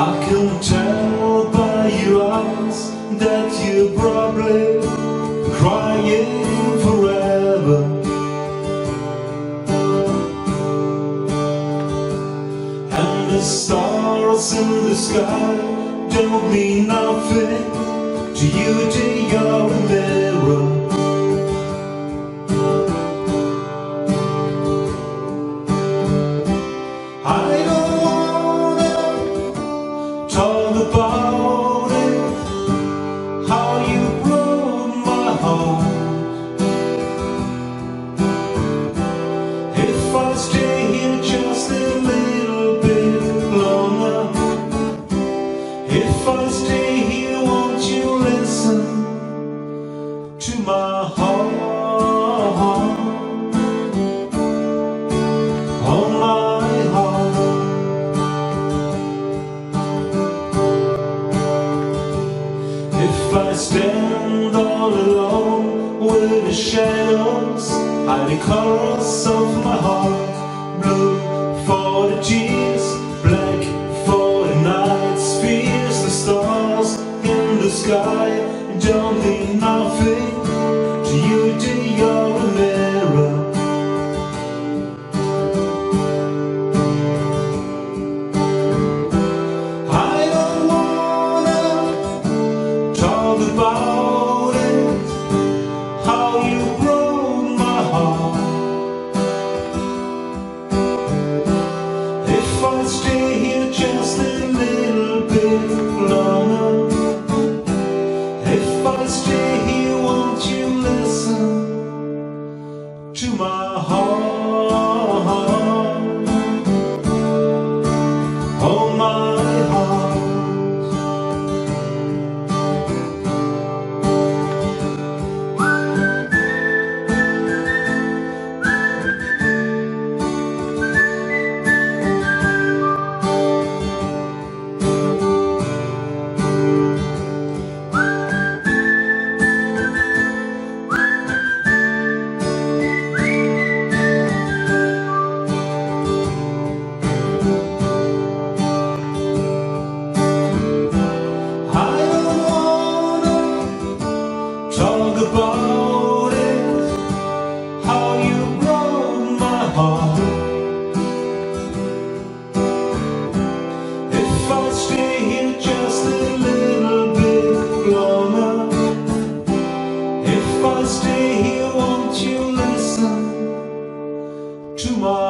I can tell by your eyes that you're probably crying forever. And the stars in the sky don't mean nothing to you, dear, I stand all alone with the shadows hiding colors of my heart. Blue for the tears, black for the nights. Fears the stars in the sky. tomorrow.